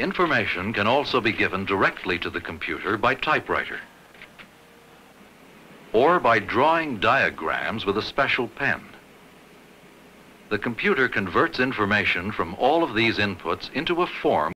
Information can also be given directly to the computer by typewriter or by drawing diagrams with a special pen. The computer converts information from all of these inputs into a form